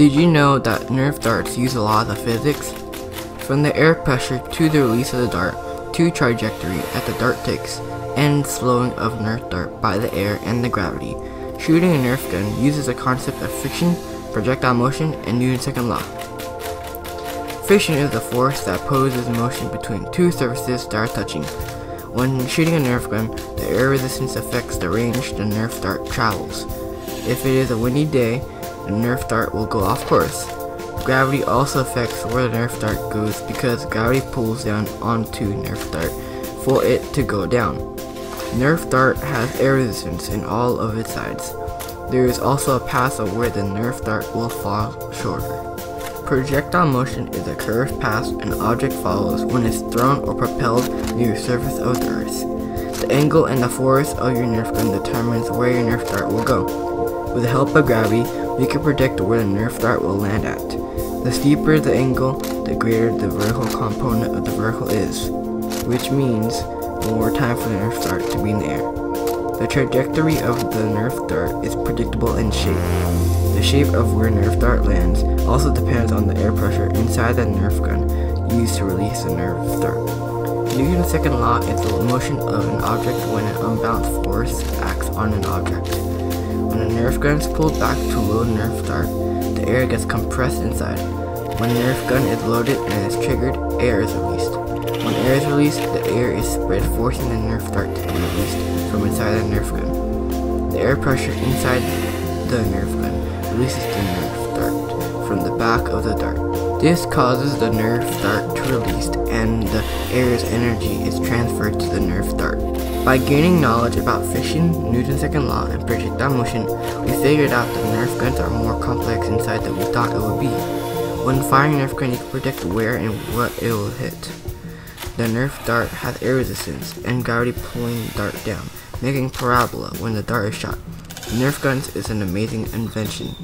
Did you know that Nerf darts use a lot of physics? From the air pressure to the release of the dart to trajectory that the dart takes and slowing of Nerf dart by the air and the gravity, shooting a Nerf gun uses a concept of friction, projectile motion, and Newton's second law. Friction is the force that opposes motion between two surfaces that are touching. When shooting a Nerf gun, the air resistance affects the range the Nerf dart travels. If it is a windy day, the Nerf dart will go off course. Gravity also affects where the Nerf dart goes because gravity pulls down onto Nerf dart for it to go down. Nerf dart has air resistance in all of its sides. There is also a path of where the Nerf dart will fall shorter. Projectile motion is a curved path an object follows when it's thrown or propelled near the surface of the earth. The angle and the force of your Nerf gun determines where your Nerf dart will go. With the help of gravity, we can predict where the Nerf dart will land at. The steeper the angle, the greater the vertical component of the vertical is, which means more time for the Nerf dart to be in the air. The trajectory of the Nerf dart is predictable in shape. The shape of where Nerf dart lands also depends on the air pressure inside the Nerf gun used to release the Nerf dart. Newton's second law is the motion of an object when an unbalanced force acts on an object. Nerf gun is pulled back to load Nerf dart, the air gets compressed inside. When Nerf gun is loaded and is triggered, air is released. When air is released, the air is spread forcing the Nerf dart to be released from inside the Nerf gun. The air pressure inside the Nerf gun releases the Nerf dart from the back of the dart. This causes the Nerf dart to release and the air's energy is transferred to the Nerf dart. By gaining knowledge about friction, Newton's second law, and projectile motion, we figured out that Nerf guns are more complex inside than we thought it would be. When firing Nerf gun, you can predict where and what it will hit. The Nerf dart has air resistance and gravity pulling the dart down, making parabola when the dart is shot. Nerf guns is an amazing invention.